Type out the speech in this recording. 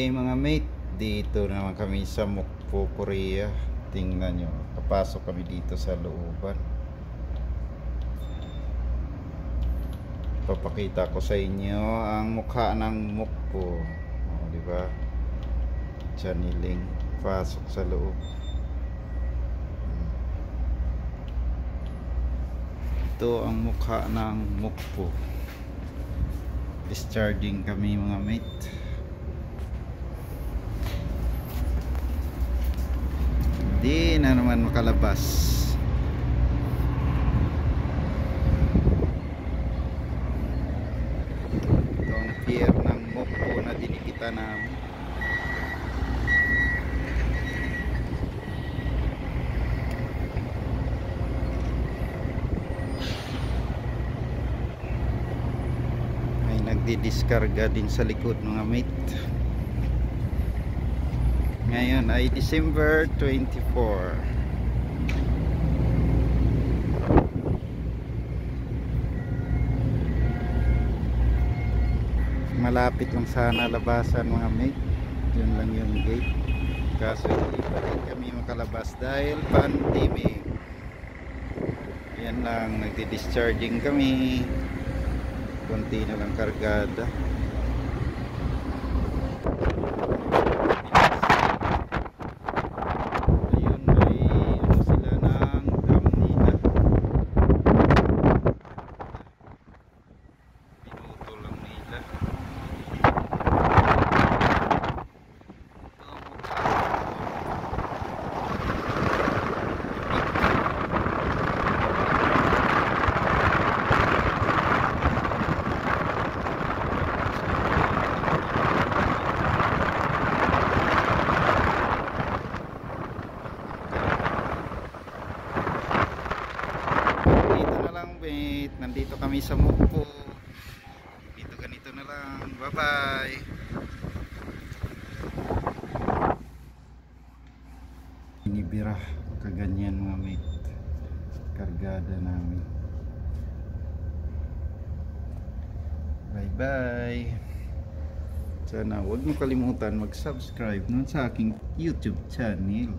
Hey mga mate, dito naman kami sa Mukpo, Korea. Tingnan nyo, kapasok kami dito sa looban. Papakita ko sa inyo ang mukha ng Mukpo. O, di ba? Chaniling, pasok sa loob. Ito ang mukha ng Mukpo. Discharging kami mga mate. Hindi na naman makalabas. Ito ang pier ng Mokpo na dinikita namin. Nagdidiskarga din sa likod mga mate. Ngayon ay December 24. Malapit lang sana labasan mga mate. Yun lang yung gate. Kaso hindi kami makalabas dahil pandemic. Yan lang, nagdi-discharging kami. Kunti na lang kargada. Ayun ay ano sila ng dam nila. Pinuto lang nila. Ito ang mukha. Dito na lang, mate. Nandito kami sa Mukpo. Dito ganito na lang. Bye-bye. Inibira. Kaganyan mga mate. Kargada namin. Bye-bye. Sana huwag mo kalimutan mag-subscribe nun sa aking YouTube channel.